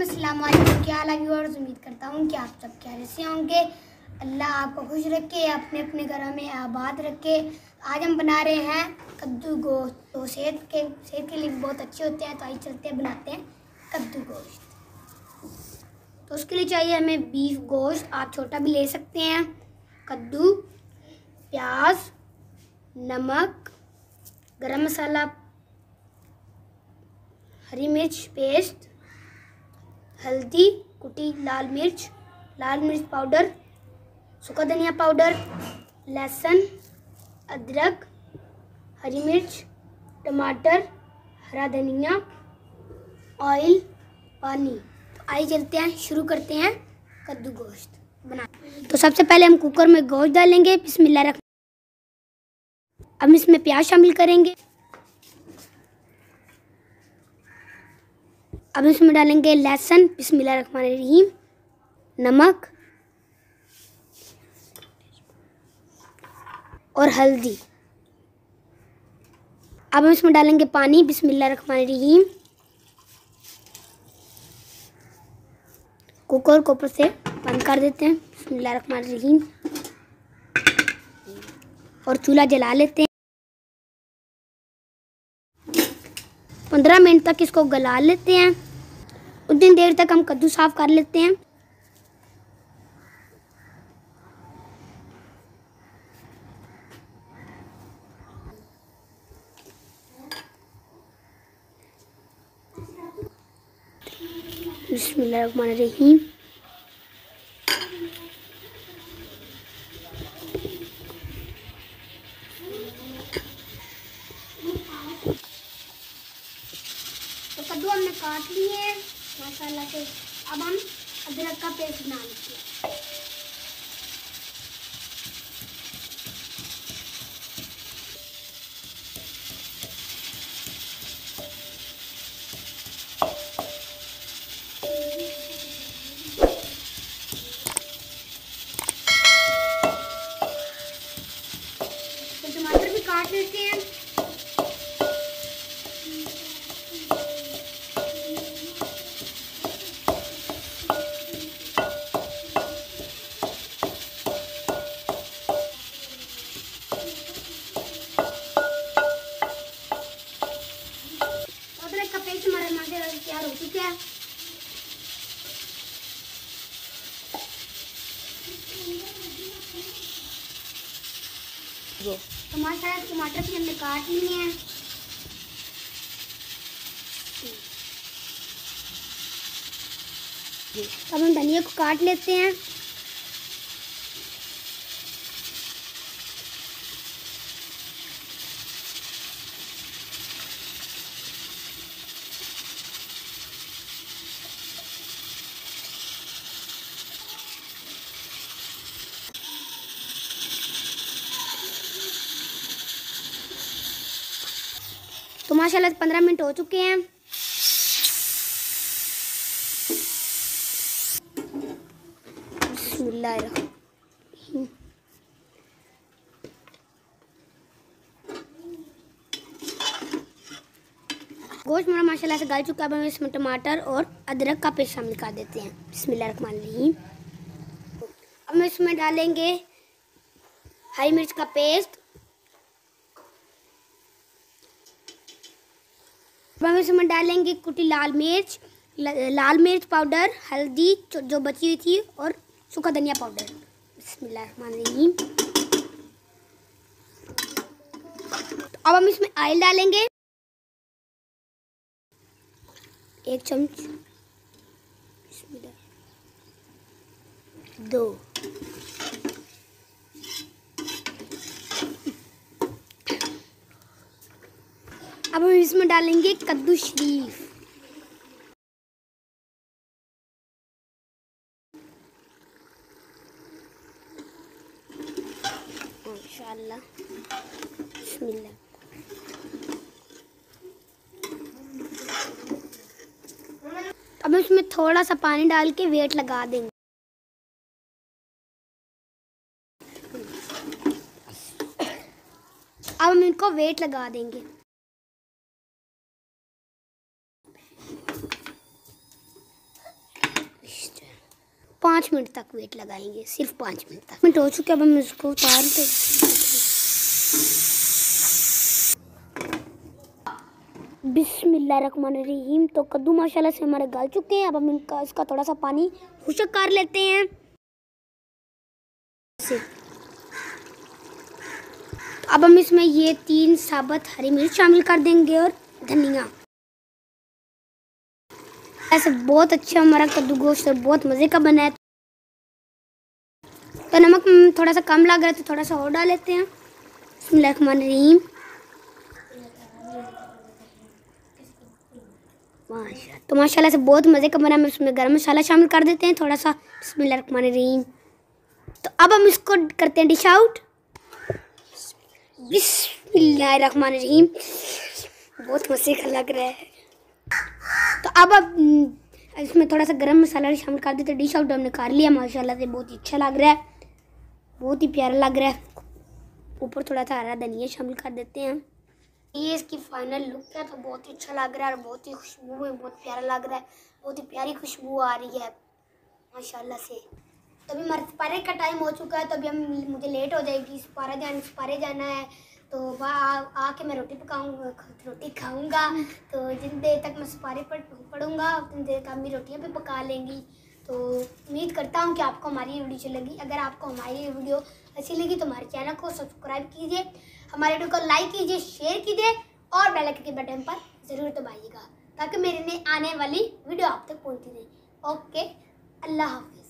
अस्सलाम वालेकुम। क्या हाल है व्यूअर्स उम्मीद करता हूँ कि आप सब क्या से होंगे। अल्लाह आपको खुश रखे, अपने अपने घरों में आबाद रखे। आज हम बना रहे हैं कद्दू गोश्त। तो सेहत के सेहत के लिए बहुत अच्छे होते हैं तो आइए चलते हैं, बनाते हैं कद्दू गोश्त। तो उसके लिए चाहिए हमें बीफ गोश्त। आप छोटा भी ले सकते हैं। कद्दू, प्याज, नमक, गरम मसाला, हरी मिर्च, पेस्ट हल्दी, कुटी, लाल मिर्च लाल मिर्च पाउडर, सूखा धनिया पाउडर, लहसुन, अदरक, हरी मिर्च, टमाटर, हरा धनिया, ऑयल, पानी। तो आइए चलते हैं, शुरू करते हैं कद्दू गोश्त बना तो सबसे पहले हम कुकर में गोश्त डालेंगे, बिस्मिल्लाह रख अब इसमें प्याज शामिल करेंगे। अब इसमें डालेंगे लहसुन, बिस्मिल्लाह रहमान रहीम, नमक और हल्दी। अब हम इसमें डालेंगे पानी, बिस्मिल्लाह रहमान रहीम। कुकर को ऊपर से बंद कर देते हैं, बिस्मिल्लाह रहमान रहीम। और चूल्हा जला लेते हैं। पंद्रह मिनट तक इसको गला लेते हैं। उतनी देर तक हम कद्दू साफ़ कर लेते हैं। बिस्मिल्लाहिर्रहमानिर्रहीम। तो कद्दू हमने काट लिए। माशाल्लाह से अब हम अदरक का पेस्ट बना लेते हैं। तो काट लेते हैं। तो माशाल्लाह टमाटर भी हमने काट लिए हैं। अब हम धनिया को काट लेते हैं। तो माशाल्लाह पंद्रह मिनट हो चुके हैं। गोश्त मेरा माशाल्लाह से गल चुका है, अब हम इसमें टमाटर और अदरक का पेस्ट शामिल कर देते हैं। बिस्मिल्लाहिर्रहमानिर्रहीम अब हम इसमें डालेंगे हरी मिर्च का पेस्ट। अब हम इसमें डालेंगे कुटी लाल मिर्च लाल मिर्च पाउडर, हल्दी जो बची हुई थी, और सूखा धनिया पाउडर। बिस्मिल्लाहिर्रहमानिर्रहीम। तो अब हम इसमें ऑयल डालेंगे। एक चम्मच। दो अब हम इसमें डालेंगे कद्दू शरीफ। अब इसमें थोड़ा सा पानी डाल के वेट लगा देंगे। अब हम इनको वेट लगा देंगे। पाँच मिनट तक वेट लगाएँगे, सिर्फ़ पाँच मिनट तक। मिनट हो चुके, अब हम इसको उतार बिस्मिल्लाहिर्रहमानिर्रहीम तो कद्दू माशाल्लाह से हमारे गल चुके हैं, अब हम इनका, इसका थोड़ा सा पानी खुशक कर लेते हैं। तो अब हम इसमें ये तीन साबत हरी मिर्च शामिल कर देंगे और धनिया। ऐसे बहुत अच्छा हमारा कद्दू गोश्त और बहुत मज़े का बना है। तो नमक थोड़ा सा कम लग रहा है तो थोड़ा सा और डाल लेते हैं। रहीम माशा तो माशाल्लाह से बहुत मज़े का बना मैं उसमें गर्म मसाला शामिल कर देते हैं थोड़ा सा रहीम तो अब हम इसको करते हैं डिश आउट रहीम बहुत मज़े का लग रहा है। तो अब अब हम्म, इसमें थोड़ा सा गरम मसाला शामिल कर देते डिश आउट हमने कर लिया माशाल्लाह से बहुत अच्छा लग रहा है। बहुत ही प्यारा लग रहा है। ऊपर थोड़ा सा हरा धनिया शामिल कर देते हैं। ये इसकी फाइनल लुक है तो बहुत ही अच्छा लग रहा है और बहुत ही खुशबू है, बहुत प्यारा लग रहा है। बहुत ही प्यारी खुशबू आ रही है, माशाल्लाह से। तो अभी हमारे सपारे का टाइम हो चुका है तो अभी हम मुझे लेट हो जाएगी। सपारा जाना सपारे जाना है तो वहाँ आके मैं रोटी पकाऊँगा रोटी खाऊँगा। तो जिन देर तक मैं सुपारी पर पढ़ूँगा, उतनी देर तक मेरी रोटियाँ भी पका लेंगी। तो उम्मीद करता हूँ कि आपको हमारी ये वीडियो अच्छी लगी। अगर आपको हमारी ये वीडियो अच्छी लगी तो हमारे चैनल को सब्सक्राइब कीजिए, हमारे वीडियो को लाइक कीजिए, शेयर कीजिए और बेल के बटन पर ज़रूर दबाइएगा ताकि मेरे आने वाली वीडियो आप तक पहुँचती रहे। ओके, अल्लाह हाफिज़।